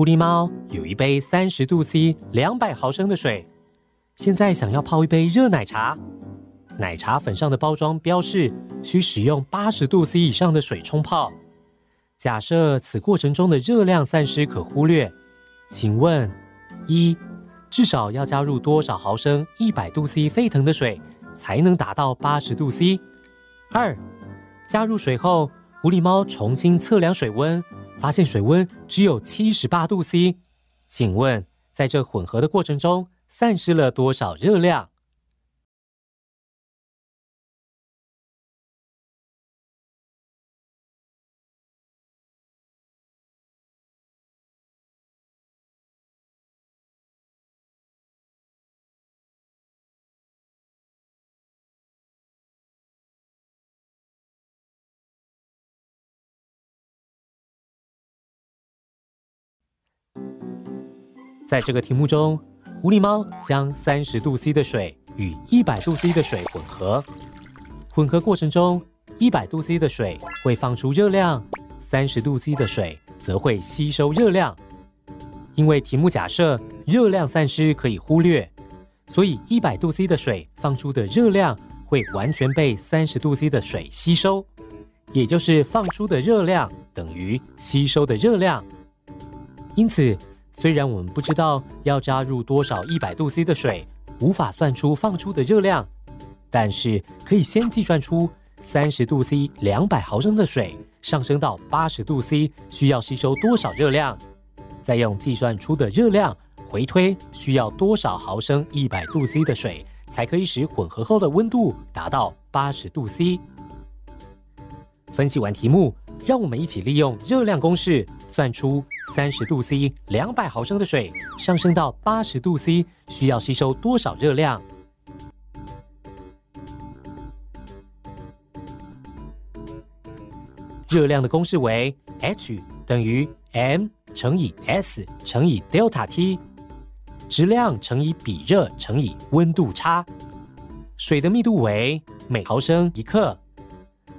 狐狸猫有一杯三十度 C 两百毫升的水，现在想要泡一杯热奶茶。奶茶粉上的包装标示需使用八十度 C 以上的水冲泡。假设此过程中的热量散失可忽略，请问：一，至少要加入多少毫升一百度 C 沸腾的水才能达到八十度 C？二，加入水后，狐狸猫重新测量水温，发现水温只有七十八度 C。请问，在这混合的过程中，散失了多少热量？在这个题目中，狐狸猫将三十度 C 的水与一百度 C 的水混合。混合过程中，一百度 C 的水会放出热量，三十度 C 的水则会吸收热量。因为题目假设热量散失可以忽略，所以一百度 C 的水放出的热量会完全被三十度 C 的水吸收，也就是放出的热量等于吸收的热量。因此。虽然我们不知道要加入多少一百度 C 的水，无法算出放出的热量，但是可以先计算出三十度 C 两百毫升的水上升到八十度 C 需要吸收多少热量，再用计算出的热量回推需要多少毫升一百度 C 的水才可以使混合后的温度达到八十度 C。分析完题目，让我们一起利用热量公式。算出三十度 C 两百毫升的水上升到八十度 C 需要吸收多少热量？热量的公式为 H 等于 m 乘以 S 乘以 delta T，质量乘以比热乘以温度差。水的密度为每毫升一克，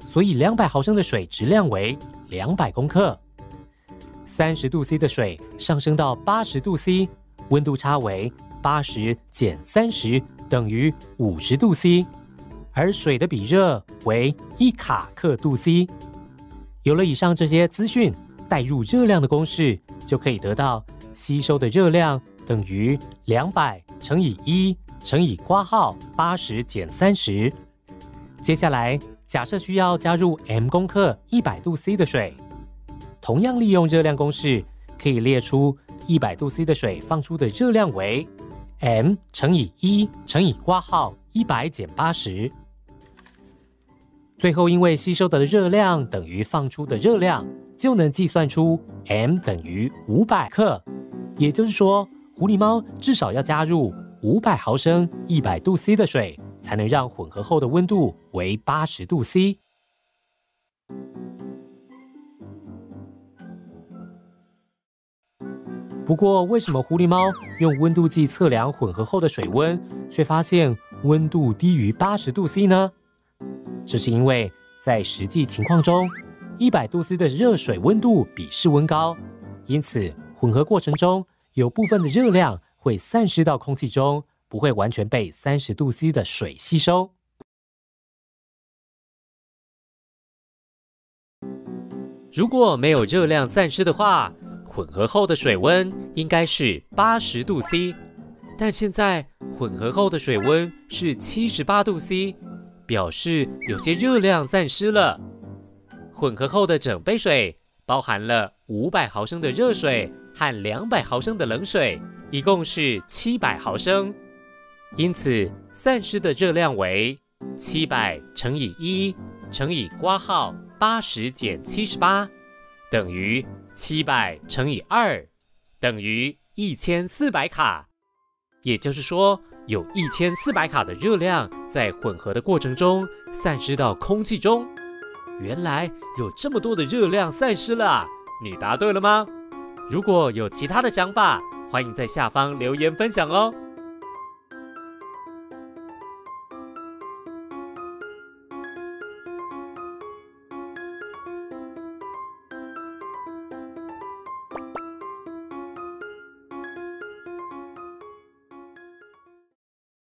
所以两百毫升的水质量为两百公克。三十度 C 的水上升到八十度 C，温度差为八十减三十等于五十度 C，而水的比热为一卡克度 C。有了以上这些资讯，代入热量的公式，就可以得到吸收的热量等于两百乘以一乘以括号八十减三十。接下来，假设需要加入 m 公克一百度 C 的水。同样利用热量公式，可以列出一百度 C 的水放出的热量为 m 乘以一乘以括号一百减八十。最后，因为吸收的热量等于放出的热量，就能计算出 m 等于五百克。也就是说，狐狸猫至少要加入五百毫升一百度 C 的水，才能让混合后的温度为八十度 C。不过，为什么狐狸猫用温度计测量混合后的水温，却发现温度低于八十度 C 呢？这是因为在实际情况中，一百度 C 的热水温度比室温高，因此混合过程中有部分的热量会散失到空气中，不会完全被三十度 C 的水吸收。如果没有热量散失的话，混合后的水温应该是八十度 C，但现在混合后的水温是七十八度 C，表示有些热量散失了。混合后的整杯水包含了五百毫升的热水和两百毫升的冷水，一共是七百毫升，因此散失的热量为七百乘以一乘以括号八十减七十八。等于七百乘以二，等于一千四百卡。也就是说，有一千四百卡的热量在混合的过程中散失到空气中。原来有这么多的热量散失了啊，你答对了吗？如果有其他的想法，欢迎在下方留言分享哦。